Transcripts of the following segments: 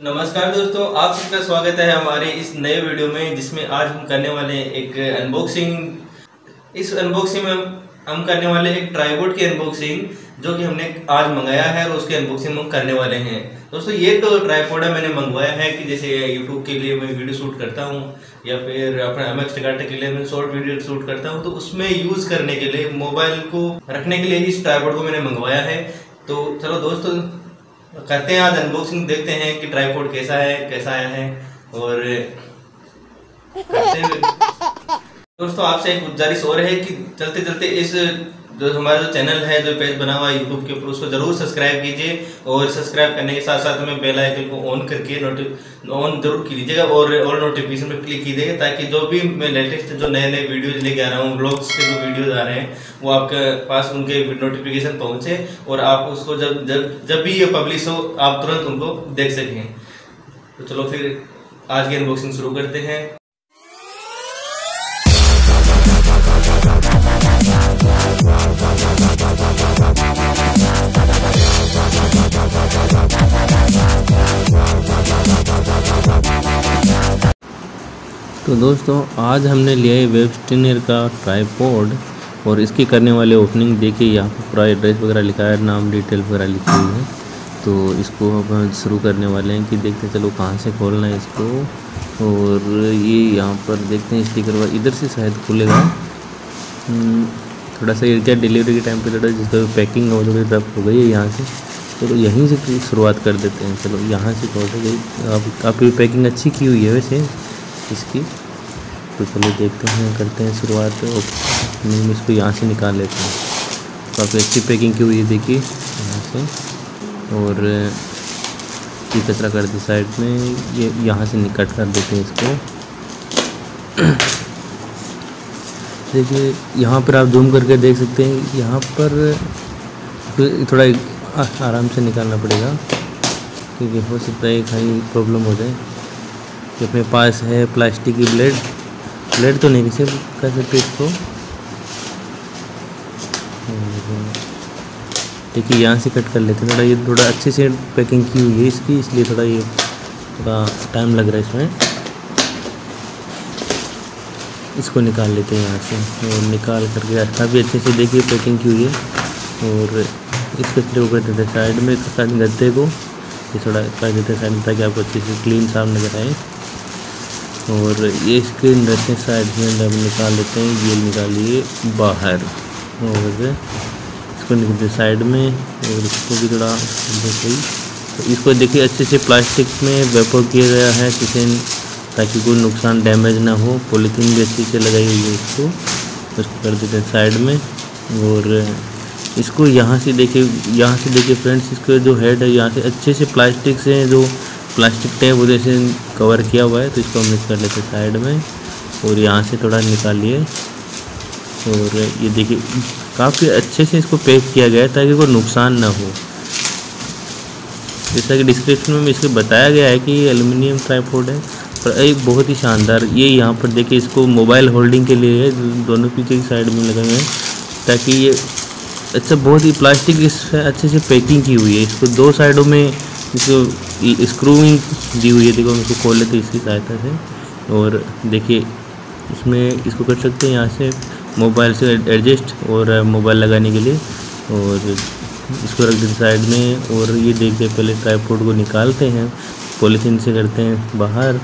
नमस्कार दोस्तों, आप सबका स्वागत है हमारे इस नए वीडियो में, जिसमें आज हम करने वाले एक अनबॉक्सिंग इस अनबॉक्सिंग में हम करने वाले एक ट्राईबोर्ड की अनबॉक्सिंग जो कि हमने आज मंगाया है और उसकी अनबॉक्सिंग हम करने वाले हैं। दोस्तों, ये तो ट्राईपोर्ड है, मैंने मंगवाया है कि जैसे यूट्यूब के लिए मैं वीडियो शूट करता हूँ, या फिर अपने एम एक्स के लिए मैं शॉर्ट वीडियो शूट करता हूँ तो उसमें यूज़ करने के लिए मोबाइल को रखने के लिए इस ट्राईपोर्ड को मैंने मंगवाया है। तो चलो दोस्तों करते हैं आज अनबॉक्सिंग देखते हैं कि ट्राईपोर्ट कैसा है, कैसा आया है, और दोस्तों, आपसे एक गुजारिश हो रही है कि चलते चलते इस जो हमारा जो चैनल है, जो पेज बना हुआ है यूट्यूब के ऊपर, उसको ज़रूर सब्सक्राइब कीजिए और सब्सक्राइब करने के साथ साथ में बेल आइकन को ऑन करके ऑन ज़रूर कीजिएगा और ऑल नोटिफिकेशन पर क्लिक कीजिएगा ताकि जो भी मैं लेटेस्ट जो नए नए वीडियोज़ लेके आ रहा हूँ ब्लॉग्स के जो वीडियोज़ आ रहे हैं, वो आपके पास उनके नोटिफिकेशन पहुँचे और आप उसको जब जब जब भी ये पब्लिश हो, आप तुरंत उनको देख सकें। तो चलो फिर आज की अनबॉक्सिंग शुरू करते हैं। तो दोस्तों आज हमने लिया है वेब स्टिनर का ट्राईपोर्ड और इसकी करने वाले ओपनिंग देखिए यहाँ पर पूरा एड्रेस वगैरह लिखा है नाम डिटेल वगैरह लिखी हुई है। तो इसको अब हम शुरू करने वाले हैं कि देखते चलो कहाँ से खोलना है इसको। और ये यहाँ पर देखते हैं स्टिकर इधर से शायद खुलेगा। हम्म, थोड़ा सा क्या डिलीवरी के टाइम पे थोड़ा जिसका पैकिंग हो थोड़ी रफ हो गई है यहाँ से। चलो तो यहीं से शुरुआत कर देते हैं। चलो यहाँ से खोल गई। काफ़ी पैकिंग अच्छी की हुई है वैसे इसकी। तो चलो देखते हैं, करते हैं शुरुआत। नहीं इसको यहाँ से निकाल लेते हैं। काफ़ी अच्छी पैकिंग की हुई है, देखिए। यहाँ से। और ये कचरा कर दी साइड में। ये, यहाँ से निकट कर देते हैं इसको। देखिए यहाँ पर आप जूम करके देख सकते हैं, यहाँ पर थोड़ा आराम से निकालना पड़ेगा, क्योंकि हो सकता है कहीं प्रॉब्लम हो जाए। कि अपने पास है प्लास्टिक की ब्लेड ब्लेड तो नहीं, कैसे कर सकते इसको। देखिए, यहाँ से कट कर लेते हैं। थोड़ा ये, थोड़ा अच्छे से पैकिंग की हुई है इसकी, इसलिए थोड़ा ये, थोड़ा टाइम लग रहा है इसमें। इसको निकाल लेते हैं यहाँ से और निकाल करके काफ़ी अच्छे से। देखिए, पैकिंग की हुई है और इस कचरे को कर देते हैं साइड में साइड गद्दे को। ये थोड़ा कर देते हैं साइड में ताकि आपको अच्छे से क्लीन साफ़ नज़र आए। और ये इसके नशे साइड में अंदर निकाल लेते हैं, ये निकालिए बाहर। और इसको निकलते साइड में और इसको भी थोड़ा सही तो इसको देखिए, अच्छे से प्लास्टिक में वेपर किया गया है किसी ताकि कोई नुकसान डैमेज ना हो। पॉलीथीन अच्छे से लगाई हुई है इसको। उसको कर देते हैं साइड में। और इसको यहाँ से देखिए यहाँ से देखिए फ्रेंड्स इसका जो हेड है, यहाँ से अच्छे से प्लास्टिक से जो प्लास्टिक टेप वजह से कवर किया हुआ है तो इसको हम मिक्स कर लेते हैं साइड में। और यहाँ से थोड़ा निकालिए। और ये देखिए, काफ़ी अच्छे से इसको पैक किया गया है, ताकि कोई नुकसान ना हो। जैसा कि डिस्क्रिप्शन में इसको बताया गया है कि ये एलुमिनियम ट्राईपोर्ड है। पर एक बहुत ही शानदार। ये यहाँ पर देखिए, इसको मोबाइल होल्डिंग के लिए है दोनों पीछे की साइड में लगे हुए हैं, ताकि ये अच्छा बहुत ही प्लास्टिक इस अच्छे से पैकिंग की हुई है। इसको दो साइडों में, इसको स्क्रूइंग दी हुई है। देखो, हम इसको खोल लेते इसकी सहायता से। और देखिए, इसमें इसको कर सकते हैं यहाँ से मोबाइल से एडजस्ट और मोबाइल लगाने के लिए। और इसको रख देते साइड में। और ये देखते पहले ट्राईपोर्ट को निकालते हैं पॉलीथीन से करते हैं बाहर।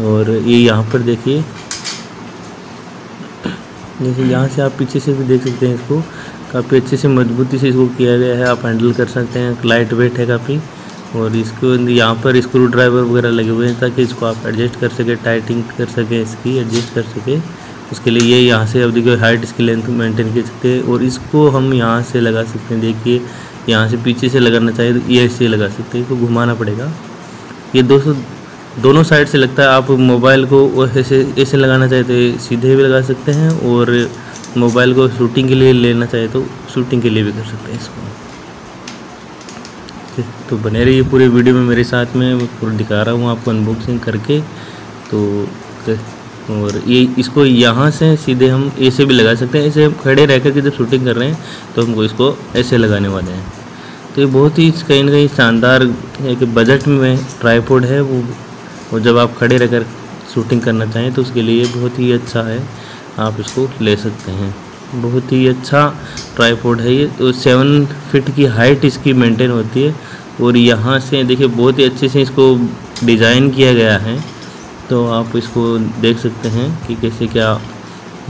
और ये यहाँ पर देखिए। जैसे यहाँ से आप पीछे से भी देख सकते हैं इसको। काफ़ी अच्छे से मजबूती से इसको किया गया है। आप हैंडल कर सकते हैं। लाइट वेट है काफ़ी। और इसको यहाँ पर स्क्रू ड्राइवर वगैरह लगे हुए हैं ताकि इसको आप एडजस्ट कर सके, टाइटिंग कर सके, इसकी एडजस्ट कर सके। उसके लिए ये यहाँ से अब देखिए, हाइट इसकी लेंथ मेंटेन कर सकते हैं। और इसको हम यहाँ से लगा सकते हैं। देखिए, यहाँ से पीछे से लगाना चाहिए तो ये ऐसे लगा सकते हैं। इसको घुमाना पड़ेगा। ये दोस्तों दोनों साइड से लगता है आप मोबाइल को ऐसे ऐसे लगाना चाहे तो सीधे भी लगा सकते हैं और मोबाइल को शूटिंग के लिए लेना चाहे तो शूटिंग के लिए भी कर सकते हैं इसको। तो बने रहिए पूरे वीडियो में मेरे साथ में पूरा दिखा रहा हूँ आपको अनबॉक्सिंग करके। तो और ये इसको यहाँ से सीधे हम ऐसे भी लगा सकते हैं, ऐसे हम खड़े रह कर के जब शूटिंग कर रहे हैं तो हमको इसको ऐसे लगाने वाले हैं। तो ये बहुत ही कहीं ना कहीं शानदार एक बजट में ट्राईपोड है, वो वो जब आप खड़े रहकर शूटिंग करना चाहें तो उसके लिए बहुत ही अच्छा है, आप इसको ले सकते हैं। बहुत ही अच्छा ट्राईपोड है ये। तो सेवन फिट की हाइट इसकी मेंटेन होती है और यहाँ से देखिए बहुत ही अच्छे से इसको डिज़ाइन किया गया है। तो आप इसको देख सकते हैं कि कैसे क्या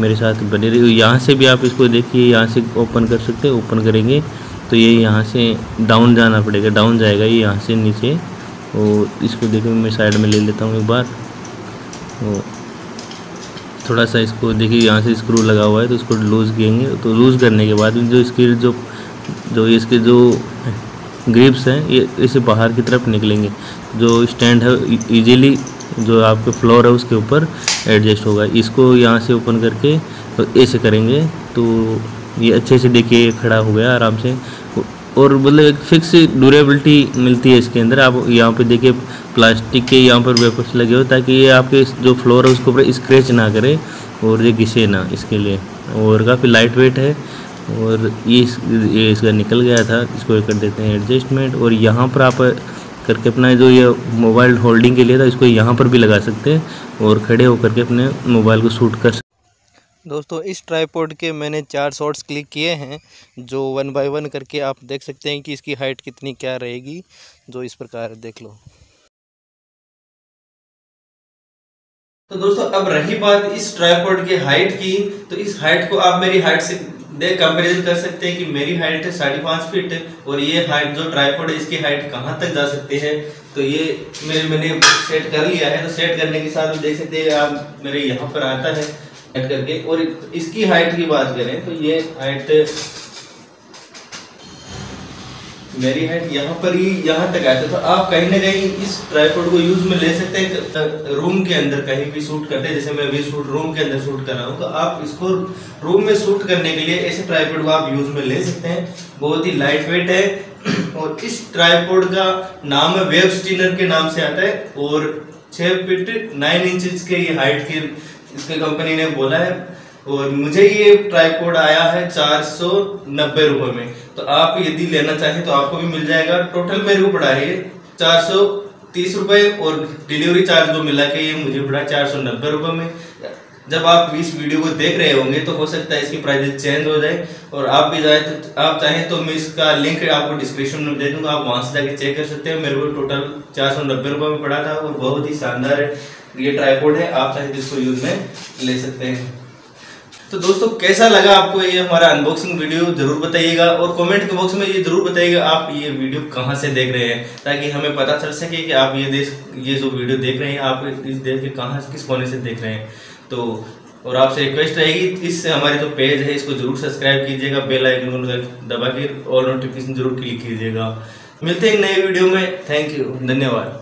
मेरे साथ बने रही। यहाँ से भी आप इसको देखिए, यहाँ से ओपन कर सकते हैं, ओपन करेंगे तो ये यहाँ से डाउन जाना पड़ेगा, डाउन जाएगा ये यहाँ से नीचे। और इसको देखिए मैं साइड में ले लेता हूँ एक बार। तो थोड़ा सा इसको देखिए, यहाँ से स्क्रू लगा हुआ है तो इसको लूज़ किएँगे। तो लूज़ करने के बाद जो इसकी जो जो इसके जो ग्रिप्स हैं, ये इसे बाहर की तरफ़ निकलेंगे। जो स्टैंड है इजीली जो आपके फ्लोर है, उसके ऊपर एडजस्ट होगा। इसको यहाँ से ओपन करके तो ऐसे करेंगे। तो ये अच्छे से देखिए खड़ा हो गया आराम से। और मतलब एक फिक्स ड्यूरेबिलिटी मिलती है इसके अंदर। आप यहाँ पे देखिए प्लास्टिक के यहाँ पर वेपर्स लगे हो ताकि ये आपके जो फ्लोर है उसके ऊपर स्क्रैच ना करे और ये घिसे ना इसके लिए। और काफ़ी लाइट वेट है और ये इस, ये इसका निकल गया था। इसको कर देते हैं एडजस्टमेंट और यहाँ पर आप करके अपना जो ये मोबाइल होल्डिंग के लिए था इसको यहाँ पर भी लगा सकते हैं और खड़े होकर के अपने मोबाइल को शूट कर दोस्तों, इस ट्राईपोड के मैंने चार शॉट्स क्लिक किए हैं, जो वन बाय वन करके आप देख सकते हैं कि इसकी हाइट कितनी क्या रहेगी, जो इस प्रकार देख लो। तो दोस्तों, अब रही बात इस ट्राईपोड की हाइट की तो इस हाइट को आप मेरी हाइट से देख कंपेरिजन कर सकते हैं कि मेरी हाइट है साढ़े पाँच फीट और ये हाइट जो ट्राईपोड है, इसकी हाइट कहाँ तक जा सकती है? तो ये मेरे, मैंने सेट कर लिया है तो सेट करने के साथ देख सकते हैं, आप मेरे यहाँ पर आता है। ऐड करके, और इसकी हाइट की बात करें तो ये हाइट मेरी हाइट यहाँ पर ही, यहाँ तक आते तो आप कहीं ना कहीं इस ट्राईपोड को यूज़ में ले सकते हैं रूम के अंदर कहीं भी शूट करते हैं। जैसे मैं अभी शूट रूम के अंदर शूट कर रहा हूँ तो आप इसको रूम में शूट करने के लिए ऐसे ट्राईपोड को आप यूज़ में ले सकते हैं। बहुत ही लाइट वेट है। और इस ट्राईपोड का नाम है वेब स्टीनर के नाम से आता है, और छह फीट नाइन इंच के ये हाइट की इसके कंपनी ने बोला है, और मुझे ये ट्राईपोड आया है चार सौ नब्बे रुपए में। तो आप यदि लेना चाहें तो आपको भी मिल जाएगा। टोटल मेरे को पड़ा है चार सौ तीस रुपए और डिलीवरी चार्ज को मिला के ये मुझे पड़ा चार सौ नब्बे रुपए में। जब आप इस वीडियो को देख रहे होंगे तो हो सकता है इसकी प्राइस चेंज हो जाए, और आप भी जाए तो आप चाहें तो मैं इसका लिंक आपको डिस्क्रिप्शन में दे दूँगा, आप वहाँ से जाके चेक कर सकते हैं। मेरे को टोटल चार सौ नब्बे रुपये में पड़ा था और बहुत ही शानदार है। ये ट्राईपोर्ड है, आप चाहे जिसको यूज़ में ले सकते हैं। तो दोस्तों, कैसा लगा आपको ये हमारा अनबॉक्सिंग वीडियो ज़रूर बताइएगा और कमेंट के बॉक्स में ये ज़रूर बताइएगा आप ये वीडियो कहाँ से देख रहे हैं, ताकि हमें पता चल सके कि आप ये देश, ये जो वीडियो देख रहे हैं, आप इस देश के कहाँ, किस कोने से देख रहे हैं। तो और आपसे रिक्वेस्ट रहेगी इससे हमारे जो तो पेज है, इसको ज़रूर सब्सक्राइब कीजिएगा बेल आइकन दबा के और नोटिफिकेशन ज़रूर क्लिक कीजिएगा। मिलते हैं नए वीडियो में। थैंक यू धन्यवाद।